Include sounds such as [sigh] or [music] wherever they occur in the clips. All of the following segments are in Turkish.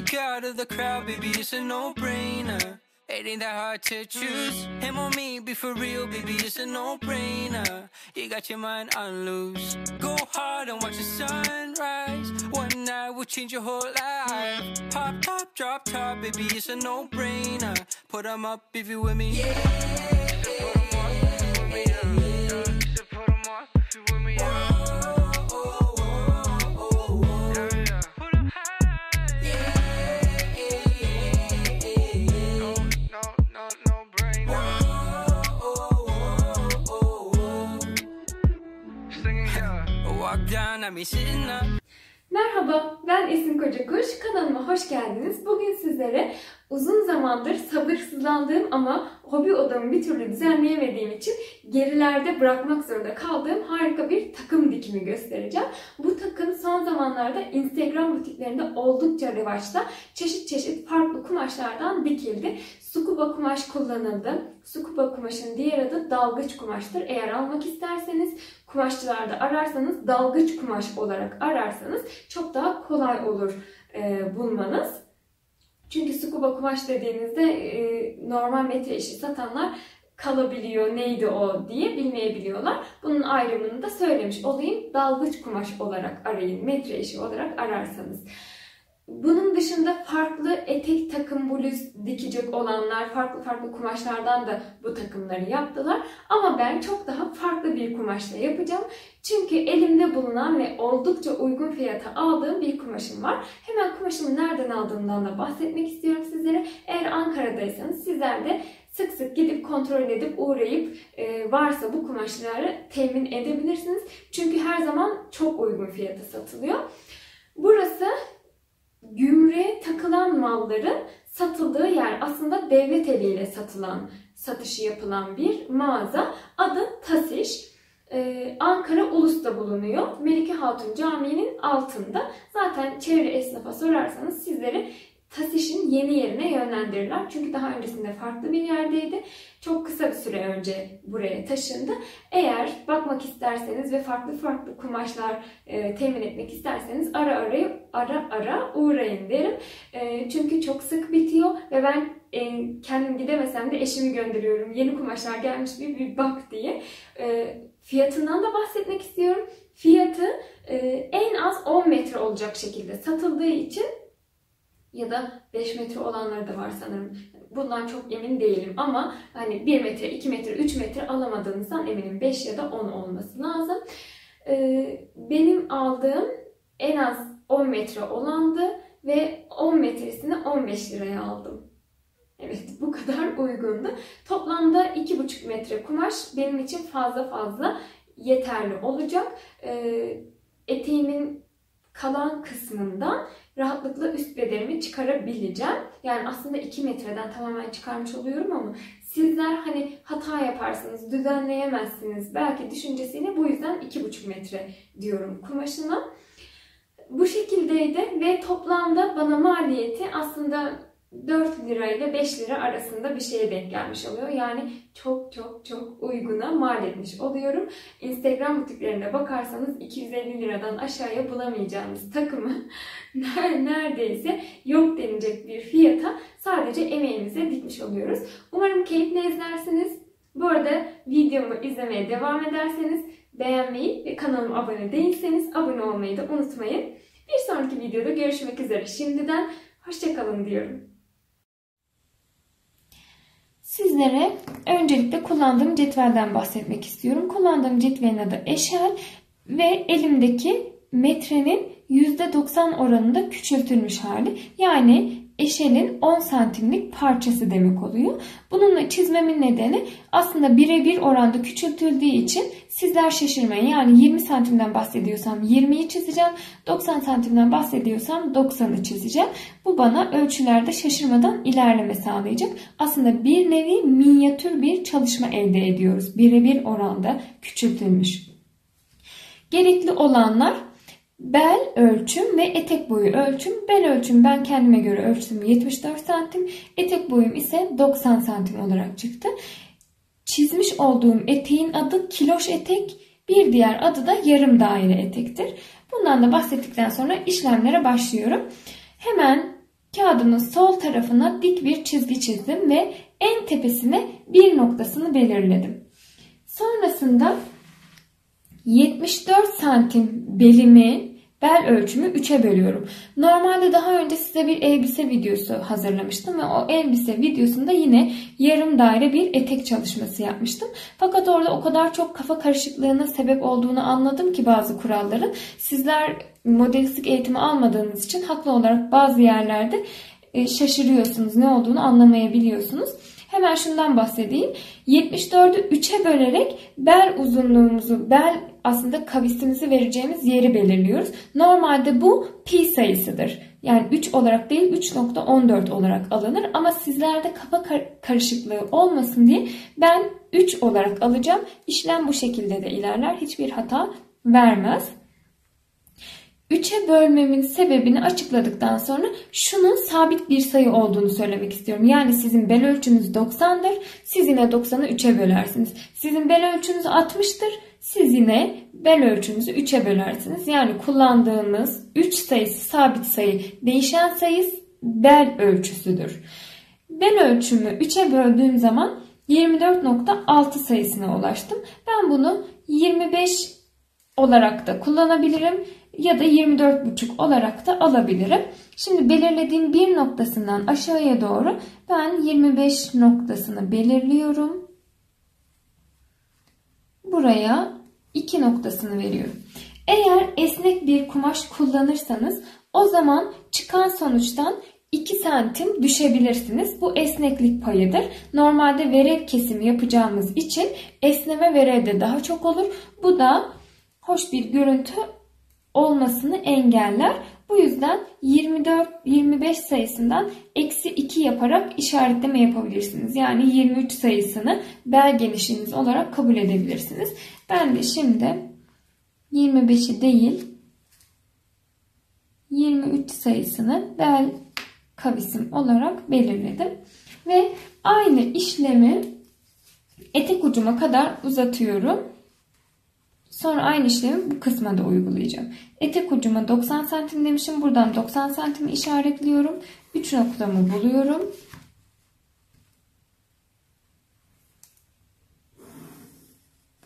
stick out of the crowd, baby, it's a no-brainer. It ain't that hard to choose. Him or me, be for real, baby, it's a no-brainer. You got your mind on loose. Go hard and watch the sunrise. One night will change your whole life. Pop top, drop top, baby, it's a no-brainer. Put 'em up if you with me. Yeah. Put 'em up if you with me. yeah. Merhaba, ben Esin Kocakuş. Kanalıma hoş geldiniz. Bugün sizlere uzun zamandır sabırsızlandığım ama hobi odamı bir türlü düzenleyemediğim için gerilerde bırakmak zorunda kaldığım harika bir takım dikimi göstereceğim. Bu takım son zamanlarda Instagram butiklerinde oldukça revaçta. Çeşit çeşit farklı kumaşlardan dikildi. Sukuba kumaş kullanıldı. Sukuba kumaşın diğer adı dalgıç kumaştır. Eğer almak isterseniz kumaşçılarda ararsanız dalgıç kumaş olarak ararsanız çok daha kolay olur e, bulmanız. Çünkü scuba kumaş dediğinizde e, normal metre işi satanlar kalabiliyor neydi o diye bilmeyebiliyorlar. Bunun ayrımını da söylemiş olayım. Dalgıç kumaş olarak arayın. Metre işi olarak ararsanız. Bunun dışında farklı etek takım bluz dikecek olanlar farklı farklı kumaşlardan da bu takımları yaptılar. Ama ben çok daha farklı bir kumaşla yapacağım. Çünkü elimde bulunan ve oldukça uygun fiyata aldığım bir kumaşım var. Hemen kumaşımı nereden aldığımdan da bahsetmek istiyorum sizlere. Eğer Ankara'daysanız sizler de sık sık gidip kontrol edip uğrayıp e, varsa bu kumaşları temin edebilirsiniz. Çünkü her zaman çok uygun fiyata satılıyor. Burası malların satıldığı yer aslında devlet eliyle satılan, satışı yapılan bir mağaza. Adı Tasiş. Ee, Ankara Ulus'ta bulunuyor. Melike Hatun Camii'nin altında. Zaten çevre esnafa sorarsanız sizleri Tasiş'in yeni yerine yönlendirirler. Çünkü daha öncesinde farklı bir yerdeydi. Çok kısa bir süre önce buraya taşındı. Eğer bakmak isterseniz ve farklı farklı kumaşlar e, temin etmek isterseniz ara ara ara ara uğrayın derim. E, çünkü çok sık bitiyor ve ben e, kendim gidemesem de eşimi gönderiyorum. Yeni kumaşlar gelmiş bir, bir bak diye. E, fiyatından da bahsetmek istiyorum. Fiyatı e, en az 10 metre olacak şekilde satıldığı için ya da 5 metre olanları da var sanırım. Bundan çok emin değilim ama hani 1 metre, 2 metre, 3 metre alamadığınızdan eminim 5 ya da 10 olması lazım. Ee, benim aldığım en az 10 metre olandı ve 10 metresini 15 liraya aldım. Evet bu kadar uygundu. Toplamda 2,5 metre kumaş benim için fazla fazla yeterli olacak. Ee, eteğimin kalan kısmından rahatlıkla üst bedenimi çıkarabileceğim. Yani aslında 2 metreden tamamen çıkarmış oluyorum ama sizler hani hata yaparsınız, düzenleyemezsiniz. Belki düşüncesiyle bu yüzden 2,5 metre diyorum kumaşına. Bu şekildeydi ve toplamda bana maliyeti aslında 4 lira ile 5 lira arasında bir şeye denk gelmiş oluyor. Yani çok çok çok uyguna mal etmiş oluyorum. Instagram butiklerine bakarsanız 250 liradan aşağıya bulamayacağınız takımı [laughs] neredeyse yok denilecek bir fiyata sadece emeğimize dikmiş oluyoruz. Umarım keyifle izlersiniz. Bu arada videomu izlemeye devam ederseniz beğenmeyi ve kanalıma abone değilseniz abone olmayı da unutmayın. Bir sonraki videoda görüşmek üzere. Şimdiden hoşçakalın diyorum. Sizlere öncelikle kullandığım cetvelden bahsetmek istiyorum. Kullandığım cetvelin adı Eşel ve elimdeki metrenin %90 oranında küçültülmüş hali. Yani eşelin 10 santimlik parçası demek oluyor. Bununla çizmemin nedeni aslında birebir oranda küçültüldüğü için sizler şaşırmayın. Yani 20 santimden bahsediyorsam 20'yi çizeceğim. 90 santimden bahsediyorsam 90'ı çizeceğim. Bu bana ölçülerde şaşırmadan ilerleme sağlayacak. Aslında bir nevi minyatür bir çalışma elde ediyoruz. Birebir oranda küçültülmüş. Gerekli olanlar Bel ölçüm ve etek boyu ölçüm. Bel ölçüm ben kendime göre ölçtüm 74 santim. Etek boyum ise 90 santim olarak çıktı. Çizmiş olduğum eteğin adı kiloş etek. Bir diğer adı da yarım daire etektir. Bundan da bahsettikten sonra işlemlere başlıyorum. Hemen kağıdımın sol tarafına dik bir çizgi çizdim ve en tepesine bir noktasını belirledim. Sonrasında 74 santim belimi bel ölçümü 3'e bölüyorum. Normalde daha önce size bir elbise videosu hazırlamıştım ve o elbise videosunda yine yarım daire bir etek çalışması yapmıştım. Fakat orada o kadar çok kafa karışıklığına sebep olduğunu anladım ki bazı kuralların. Sizler modelistlik eğitimi almadığınız için haklı olarak bazı yerlerde e, şaşırıyorsunuz. Ne olduğunu anlamayabiliyorsunuz. Hemen şundan bahsedeyim. 74'ü 3'e bölerek bel uzunluğumuzu, bel aslında kavisimizi vereceğimiz yeri belirliyoruz. Normalde bu pi sayısıdır. Yani 3 olarak değil 3.14 olarak alınır ama sizlerde kafa karışıklığı olmasın diye ben 3 olarak alacağım. İşlem bu şekilde de ilerler. Hiçbir hata vermez. 3'e bölmemin sebebini açıkladıktan sonra şunun sabit bir sayı olduğunu söylemek istiyorum. Yani sizin bel ölçünüz 90'dır. Siz yine 90'ı 3'e bölersiniz. Sizin bel ölçünüz 60'tır. Siz yine bel ölçünüzü 3'e bölersiniz. Yani kullandığımız 3 sayısı sabit sayı, değişen sayı bel ölçüsüdür. Bel ölçümü 3'e böldüğüm zaman 24.6 sayısına ulaştım. Ben bunu 25 olarak da kullanabilirim ya da 24,5 olarak da alabilirim. Şimdi belirlediğim bir noktasından aşağıya doğru ben 25 noktasını belirliyorum. Buraya 2 noktasını veriyorum. Eğer esnek bir kumaş kullanırsanız o zaman çıkan sonuçtan 2 santim düşebilirsiniz. Bu esneklik payıdır. Normalde verev kesimi yapacağımız için esneme verevde daha çok olur. Bu da hoş bir görüntü olmasını engeller. Bu yüzden 24-25 sayısından eksi 2 yaparak işaretleme yapabilirsiniz. Yani 23 sayısını bel genişliğiniz olarak kabul edebilirsiniz. Ben de şimdi 25'i değil 23 sayısını bel kavisim olarak belirledim. Ve aynı işlemi etek ucuma kadar uzatıyorum. Sonra aynı işlemi bu kısma da uygulayacağım. Etek ucuma 90 santim demişim. Buradan 90 santimi işaretliyorum. 3 noktamı buluyorum.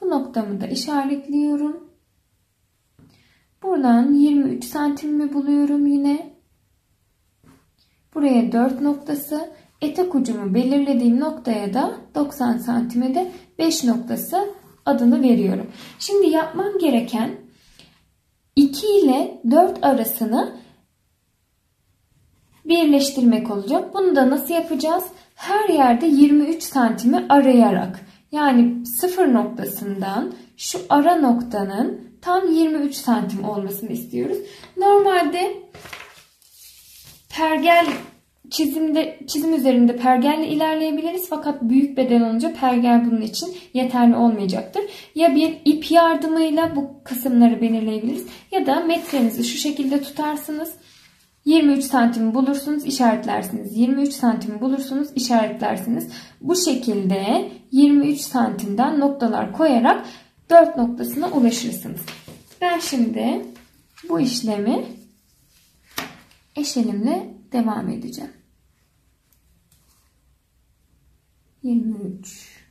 Bu noktamı da işaretliyorum. Buradan 23 santimimi buluyorum yine. Buraya 4 noktası. Etek ucumu belirlediğim noktaya da 90 santime de 5 noktası adını veriyorum. Şimdi yapmam gereken 2 ile 4 arasını birleştirmek olacak. Bunu da nasıl yapacağız? Her yerde 23 santimi arayarak yani sıfır noktasından şu ara noktanın tam 23 santim olmasını istiyoruz. Normalde pergel çizimde çizim üzerinde pergelle ilerleyebiliriz fakat büyük beden olunca pergel bunun için yeterli olmayacaktır. Ya bir ip yardımıyla bu kısımları belirleyebiliriz ya da metrenizi şu şekilde tutarsınız. 23 santim bulursunuz işaretlersiniz. 23 santim bulursunuz işaretlersiniz. Bu şekilde 23 santimden noktalar koyarak 4 noktasına ulaşırsınız. Ben şimdi bu işlemi eşelimle devam edeceğim. 23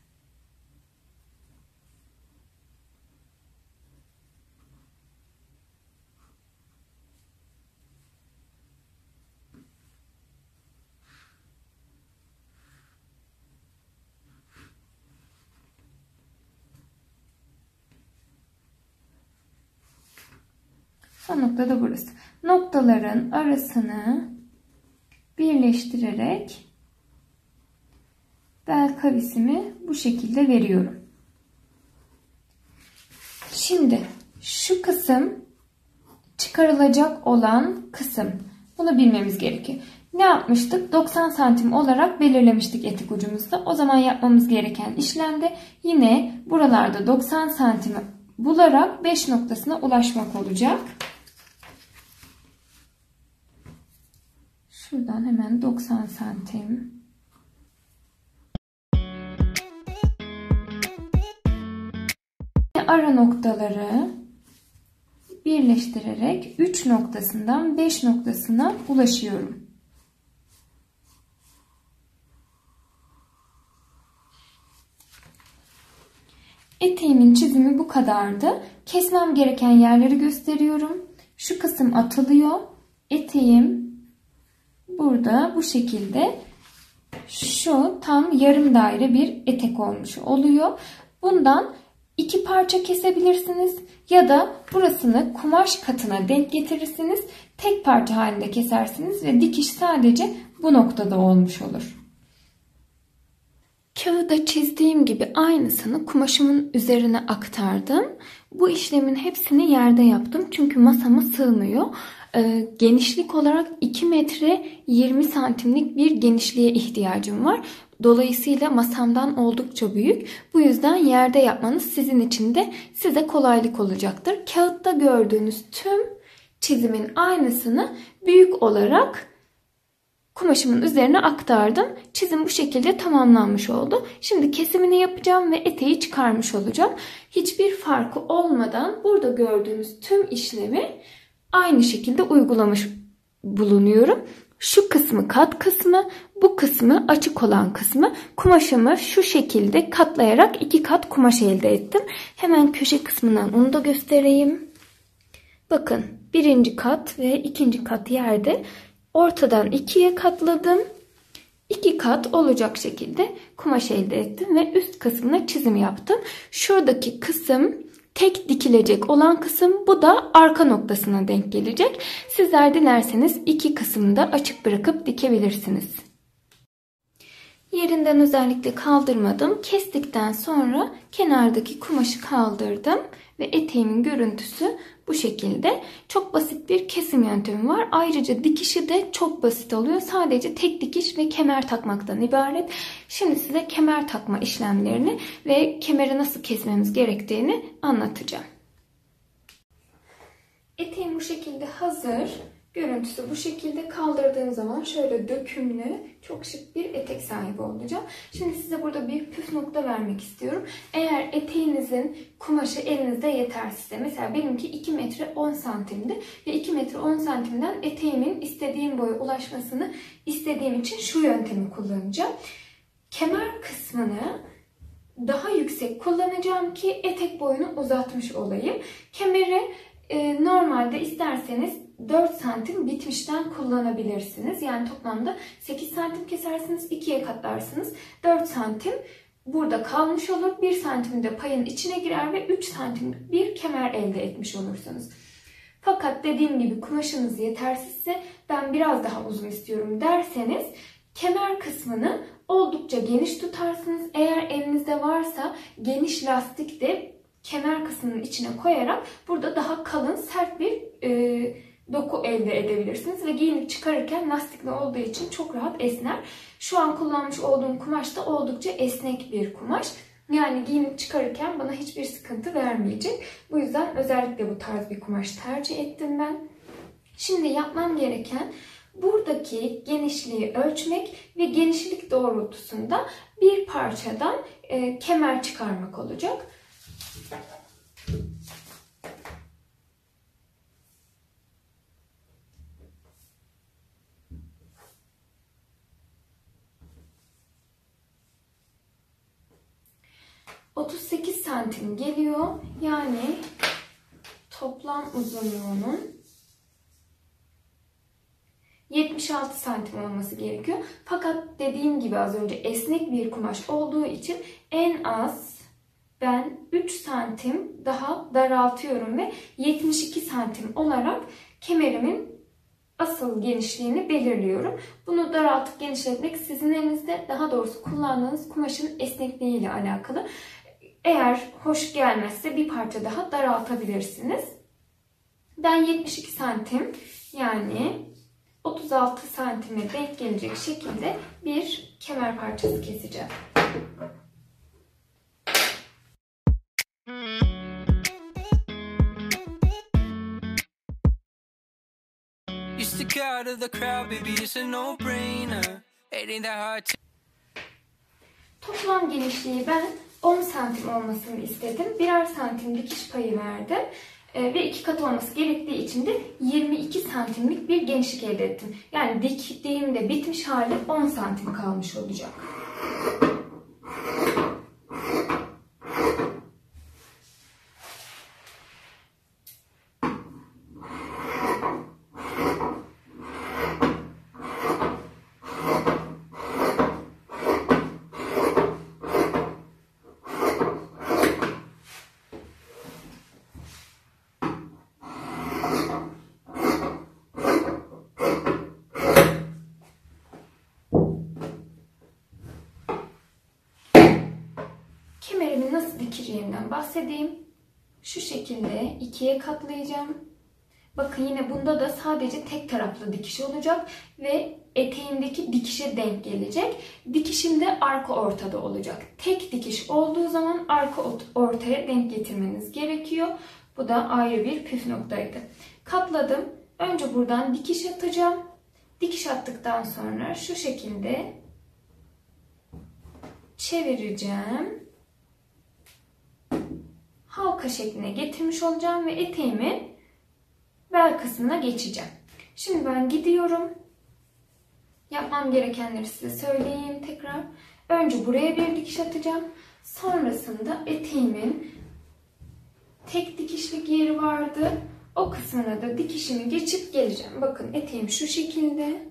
Son nokta da burası. Noktaların arasını birleştirerek bel kavisimi bu şekilde veriyorum. Şimdi şu kısım çıkarılacak olan kısım. Bunu bilmemiz gerekiyor. Ne yapmıştık? 90 santim olarak belirlemiştik etik ucumuzda. O zaman yapmamız gereken işlemde yine buralarda 90 santimi bularak 5 noktasına ulaşmak olacak. Şuradan hemen 90 santim. Ara noktaları birleştirerek 3 noktasından 5 noktasına ulaşıyorum. Eteğimin çizimi bu kadardı. Kesmem gereken yerleri gösteriyorum. Şu kısım atılıyor. Eteğim burada bu şekilde şu tam yarım daire bir etek olmuş oluyor. Bundan iki parça kesebilirsiniz ya da burasını kumaş katına denk getirirsiniz. Tek parça halinde kesersiniz ve dikiş sadece bu noktada olmuş olur. Kağıda çizdiğim gibi aynısını kumaşımın üzerine aktardım. Bu işlemin hepsini yerde yaptım çünkü masama sığmıyor. Ee, genişlik olarak 2 metre 20 santimlik bir genişliğe ihtiyacım var. Dolayısıyla masamdan oldukça büyük. Bu yüzden yerde yapmanız sizin için de size kolaylık olacaktır. Kağıtta gördüğünüz tüm çizimin aynısını büyük olarak kumaşımın üzerine aktardım. Çizim bu şekilde tamamlanmış oldu. Şimdi kesimini yapacağım ve eteği çıkarmış olacağım. Hiçbir farkı olmadan burada gördüğünüz tüm işlemi aynı şekilde uygulamış bulunuyorum. Şu kısmı kat kısmı, bu kısmı açık olan kısmı kumaşımı şu şekilde katlayarak iki kat kumaş elde ettim. Hemen köşe kısmından onu da göstereyim. Bakın birinci kat ve ikinci kat yerde ortadan ikiye katladım. İki kat olacak şekilde kumaş elde ettim ve üst kısmına çizim yaptım. Şuradaki kısım tek dikilecek olan kısım bu da arka noktasına denk gelecek. Sizler dilerseniz iki kısmını da açık bırakıp dikebilirsiniz. Yerinden özellikle kaldırmadım. Kestikten sonra kenardaki kumaşı kaldırdım ve eteğimin görüntüsü bu şekilde. Çok basit bir kesim yöntemi var. Ayrıca dikişi de çok basit oluyor. Sadece tek dikiş ve kemer takmaktan ibaret. Şimdi size kemer takma işlemlerini ve kemeri nasıl kesmemiz gerektiğini anlatacağım. Eteğim bu şekilde hazır. Görüntüsü bu şekilde kaldırdığım zaman şöyle dökümlü, çok şık bir etek sahibi olacağım. Şimdi size burada bir püf nokta vermek istiyorum. Eğer eteğinizin kumaşı elinizde yetersizse, mesela benimki 2 metre 10 santimdi ve 2 metre 10 santimden eteğimin istediğim boya ulaşmasını istediğim için şu yöntemi kullanacağım. Kemer kısmını daha yüksek kullanacağım ki etek boyunu uzatmış olayım. Kemeri e, normalde isterseniz 4 santim bitmişten kullanabilirsiniz. Yani toplamda 8 santim kesersiniz, 2'ye katlarsınız. 4 santim burada kalmış olur. 1 santim de payın içine girer ve 3 santim bir kemer elde etmiş olursunuz. Fakat dediğim gibi kumaşınız yetersizse ben biraz daha uzun istiyorum derseniz kemer kısmını oldukça geniş tutarsınız. Eğer elinizde varsa geniş lastik de kemer kısmının içine koyarak burada daha kalın sert bir e, doku elde edebilirsiniz ve giyinip çıkarırken lastikli olduğu için çok rahat esner. Şu an kullanmış olduğum kumaş da oldukça esnek bir kumaş. Yani giyinip çıkarırken bana hiçbir sıkıntı vermeyecek. Bu yüzden özellikle bu tarz bir kumaş tercih ettim ben. Şimdi yapmam gereken buradaki genişliği ölçmek ve genişlik doğrultusunda bir parçadan e, kemer çıkarmak olacak. 38 santim geliyor. Yani toplam uzunluğunun 76 santim olması gerekiyor. Fakat dediğim gibi az önce esnek bir kumaş olduğu için en az ben 3 santim daha daraltıyorum ve 72 santim olarak kemerimin asıl genişliğini belirliyorum. Bunu daraltıp genişletmek sizin elinizde daha doğrusu kullandığınız kumaşın esnekliği ile alakalı. Eğer hoş gelmezse bir parça daha daraltabilirsiniz. Ben 72 santim yani 36 santime denk gelecek şekilde bir kemer parçası keseceğim. Toplam genişliği ben 10 santim olmasını istedim. Birer santim dikiş payı verdim. Ee, ve iki kat olması gerektiği için de 22 santimlik bir genişlik elde ettim. Yani diktiğimde bitmiş hali 10 santim kalmış olacak. nasıl dikeceğimden bahsedeyim. Şu şekilde ikiye katlayacağım. Bakın yine bunda da sadece tek taraflı dikiş olacak ve eteğimdeki dikişe denk gelecek. Dikişim de arka ortada olacak. Tek dikiş olduğu zaman arka ortaya denk getirmeniz gerekiyor. Bu da ayrı bir püf noktaydı. Katladım. Önce buradan dikiş atacağım. Dikiş attıktan sonra şu şekilde çevireceğim. Halka şekline getirmiş olacağım ve eteğimi bel kısmına geçeceğim. Şimdi ben gidiyorum. Yapmam gerekenleri size söyleyeyim tekrar. Önce buraya bir dikiş atacağım. Sonrasında eteğimin tek dikişlik yeri vardı. O kısmına da dikişimi geçip geleceğim. Bakın eteğim şu şekilde.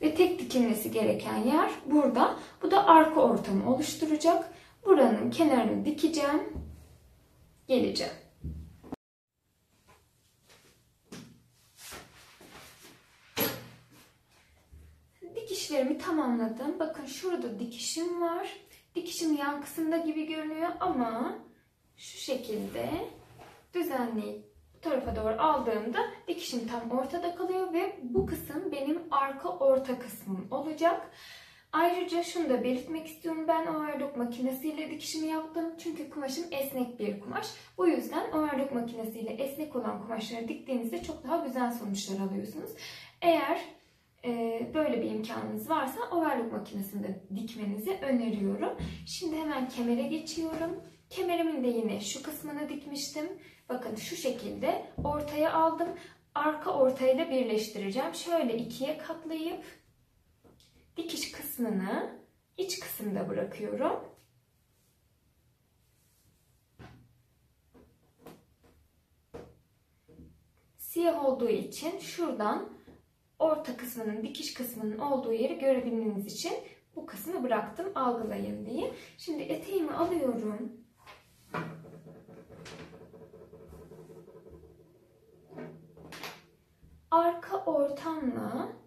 Ve tek dikilmesi gereken yer burada. Bu da arka ortamı oluşturacak. Buranın kenarını dikeceğim. Geleceğim. Dikişlerimi tamamladım. Bakın şurada dikişim var. Dikişim yan kısımda gibi görünüyor ama şu şekilde düzenleyip bu tarafa doğru aldığımda dikişim tam ortada kalıyor ve bu kısım benim arka orta kısmım olacak. Ayrıca şunu da belirtmek istiyorum. Ben overlock makinesiyle dikişimi yaptım. Çünkü kumaşım esnek bir kumaş. Bu yüzden overlock makinesiyle esnek olan kumaşları diktiğinizde çok daha güzel sonuçlar alıyorsunuz. Eğer e, böyle bir imkanınız varsa overlock makinesinde dikmenizi öneriyorum. Şimdi hemen kemere geçiyorum. Kemerimin de yine şu kısmını dikmiştim. Bakın şu şekilde ortaya aldım. Arka ortayla birleştireceğim. Şöyle ikiye katlayıp dikiş kısmını iç kısımda bırakıyorum. Siyah olduğu için şuradan orta kısmının, dikiş kısmının olduğu yeri görebilmeniz için bu kısmı bıraktım algılayın diye. Şimdi eteğimi alıyorum. Arka ortamla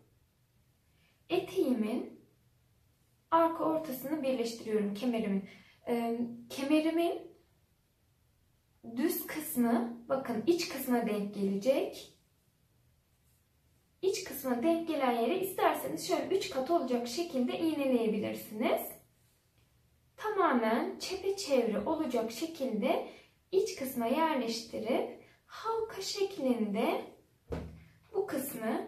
eteğimin arka ortasını birleştiriyorum kemerimin. Ee, kemerimin düz kısmı bakın iç kısma denk gelecek. İç kısma denk gelen yere isterseniz şöyle 3 kat olacak şekilde iğneleyebilirsiniz. Tamamen çepeçevre olacak şekilde iç kısma yerleştirip halka şeklinde bu kısmı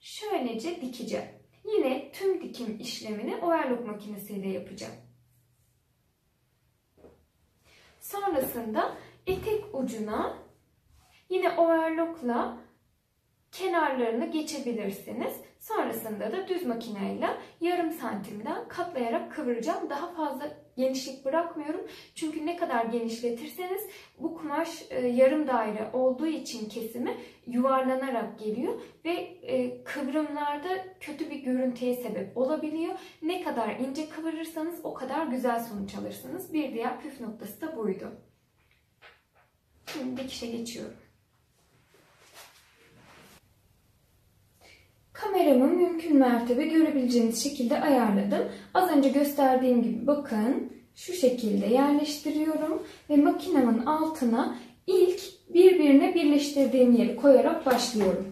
şöylece dikeceğim. Yine tüm dikim işlemini overlock makinesiyle yapacağım. Sonrasında etek ucuna yine overlockla kenarlarını geçebilirsiniz. Sonrasında da düz makineyle yarım santimden katlayarak kıvıracağım. Daha fazla genişlik bırakmıyorum. Çünkü ne kadar genişletirseniz bu kumaş e, yarım daire olduğu için kesimi yuvarlanarak geliyor ve e, kıvrımlarda kötü bir görüntüye sebep olabiliyor. Ne kadar ince kıvırırsanız o kadar güzel sonuç alırsınız. Bir diğer püf noktası da buydu. Şimdi dikişe geçiyorum. Kameramı mümkün mertebe görebileceğiniz şekilde ayarladım. Az önce gösterdiğim gibi bakın şu şekilde yerleştiriyorum ve makinemin altına ilk birbirine birleştirdiğim yeri koyarak başlıyorum.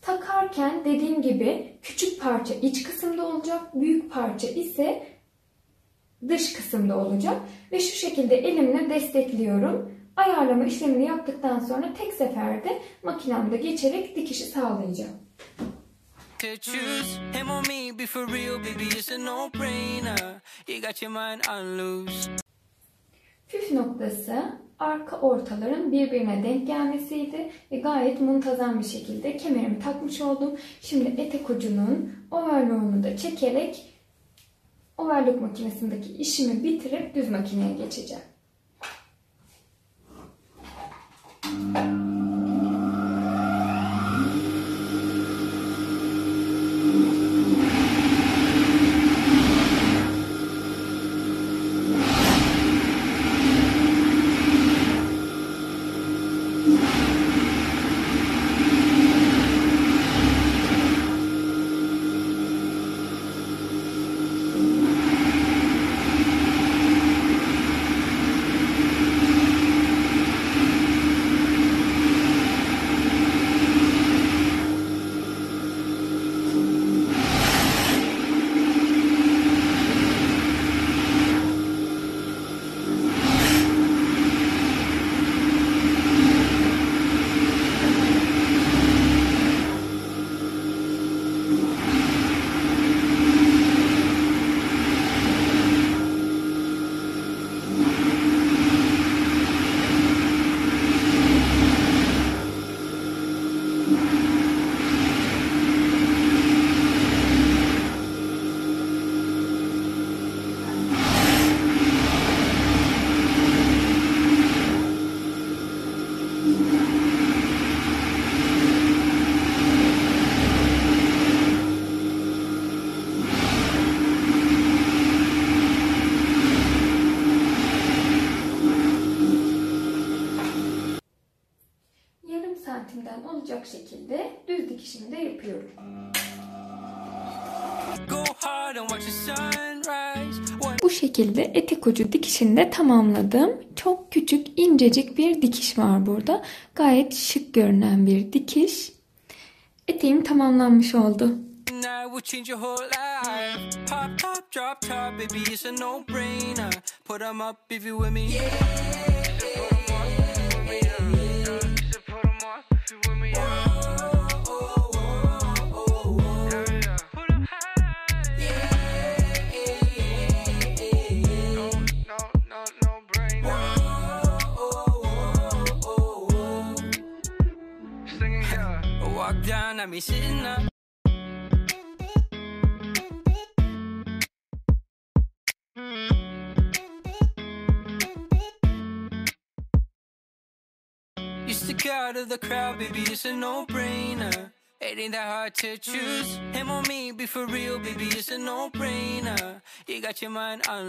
Takarken dediğim gibi küçük parça iç kısımda olacak, büyük parça ise dış kısımda olacak ve şu şekilde elimle destekliyorum ayarlama işlemini yaptıktan sonra tek seferde makinemde geçerek dikişi sağlayacağım. Püf noktası arka ortaların birbirine denk gelmesiydi ve gayet muntazam bir şekilde kemerimi takmış oldum. Şimdi etek ucunun overlock'unu da çekerek overlock makinesindeki işimi bitirip düz makineye geçeceğim. Şekilde etek ucu dikişini de tamamladım. Çok küçük incecik bir dikiş var burada. Gayet şık görünen bir dikiş. Eteğim tamamlanmış oldu. night Up. You stick out of the crowd, baby, it's a no-brainer. It ain't that hard to choose. Him or me, be for real, baby, it's a no-brainer. You got your mind on.